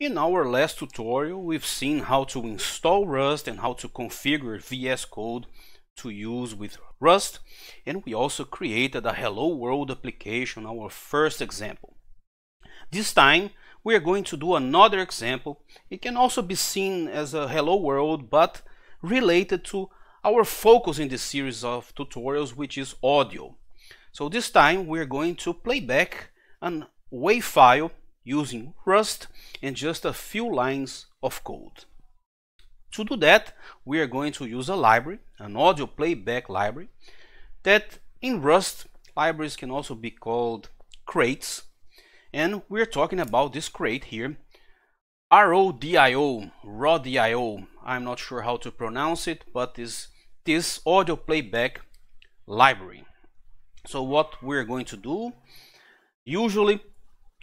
In our last tutorial, we've seen how to install Rust and how to configure VS Code to use with Rust. And we also created a Hello World application, our first example. This time, we are going to do another example. It can also be seen as a Hello World, but related to our focus in this series of tutorials, which is audio. So this time, we're going to play back an WAV file using Rust and just a few lines of code. To do that, we are going to use a library, an audio playback library, that in Rust, libraries can also be called crates. And we're talking about this crate here, RODIO, RODIO. I'm not sure how to pronounce it, but is this audio playback library. So what we're going to do, usually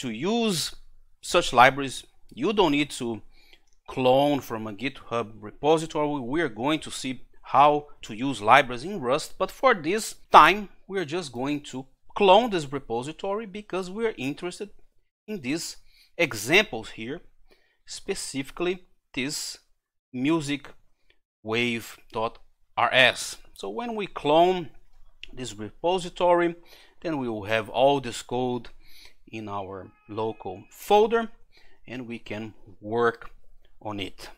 to use such libraries, you don't need to clone from a GitHub repository. We are going to see how to use libraries in Rust, but for this time, we're just going to clone this repository because we're interested in these examples here, specifically this music wave.rs. So when we clone this repository, then we will have all this code in our local folder and we can work on it.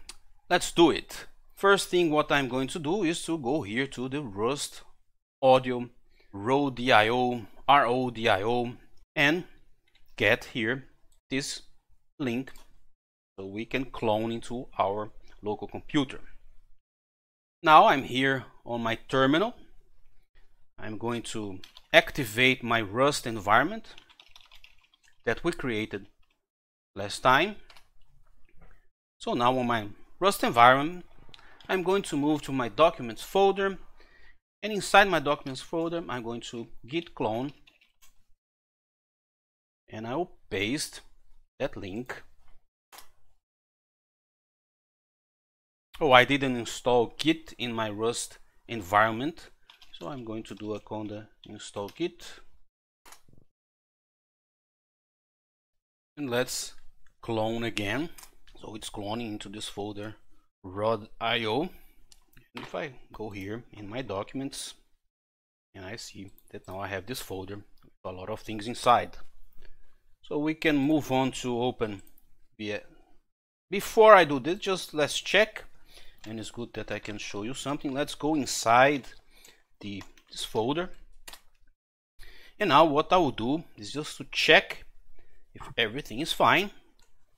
Let's do it. First thing what I'm going to do is to go here to the Rust audio RODIO, RODIO and get here this link so we can clone into our local computer. Now I'm here on my terminal. I'm going to activate my Rust environment that we created last time. So now on my Rust environment, I'm going to move to my documents folder and inside my documents folder, I'm going to git clone and I will paste that link. Oh, I didn't install git in my Rust environment. So I'm going to do a conda install git and let's clone again. So it's cloning into this folder rodio and if I go here in my documents and I see that now I have this folder with a lot of things inside. So we can move on to open. Via before I do this just let's check. And it's good that I can show you something. Let's go inside the this folder. And now what I will do is just to check if everything is fine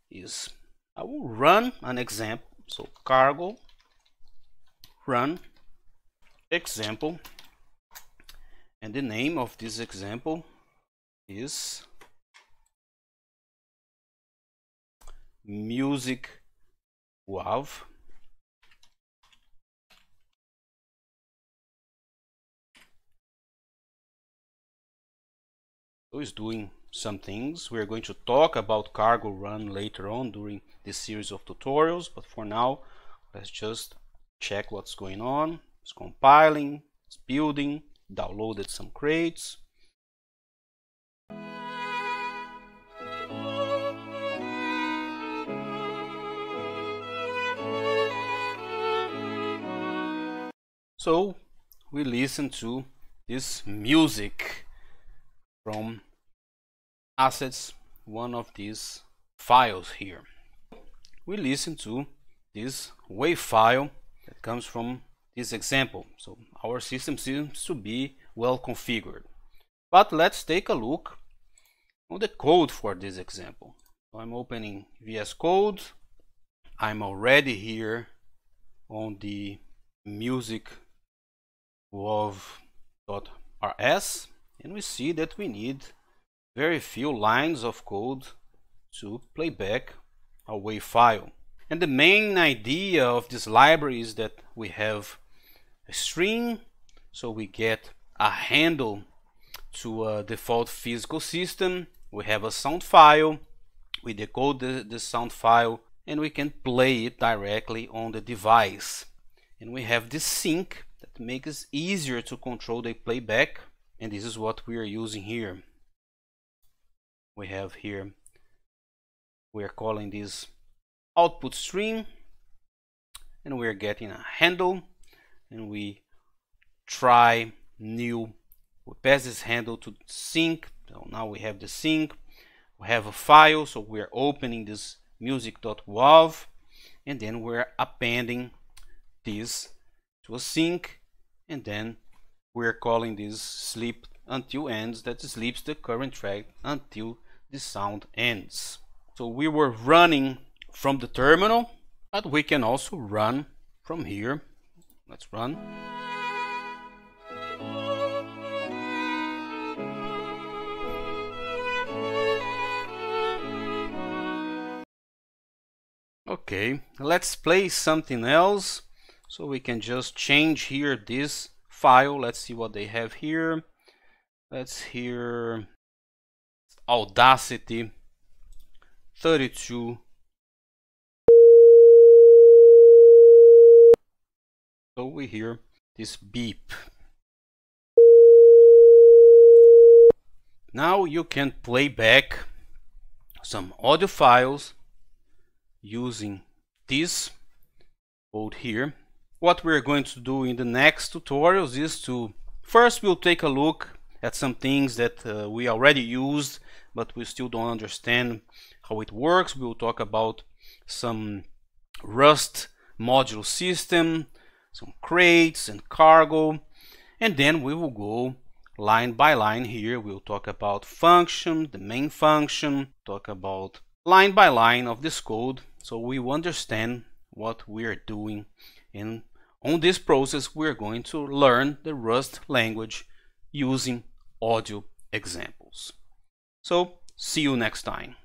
is I will run an example. So cargo run example. And the name of this example is music wav so it's doing some things. We're going to talk about cargo run later on during this series of tutorials, but for now, let's just check what's going on. It's compiling, it's building, downloaded some crates. So we listen to this music from assets one of these files here. We listen to this WAV file that comes from this example. So our system seems to be well configured. But let's take a look on the code for this example. So I'm opening VS Code. I'm already here on the music WAV.rs and we see that we need very few lines of code to play back a WAV file. And the main idea of this library is that we have a string, so we get a handle to a default physical system. We have a sound file, we decode the, the sound file, and we can play it directly on the device. And we have this sink that makes it easier to control the playback, and this is what we are using here we have here. We are calling this output stream and we're getting a handle and we try new we pass this handle to sink. So now we have the sink. We have a file so we're opening this music.wav and then we're appending this to a sink and then we're calling this sleep until ends. That sleeps the current track until the sound ends. So we were running from the terminal but we can also run from here. Let's run. Okay let's play something else. So we can just change here this file. Let's see what they have here. Let's hear audacity 32 so we hear this beep now you can play back some audio files using this code here. What we're going to do in the next tutorials is to first we'll take a look at some things that uh, we already used but we still don't understand how it works. We'll talk about some Rust module system, some crates and cargo and then we will go line by line here. We'll talk about function, the main function, talk about line by line of this code so we understand what we are doing and on this process we're going to learn the Rust language using audio examples. So see you next time.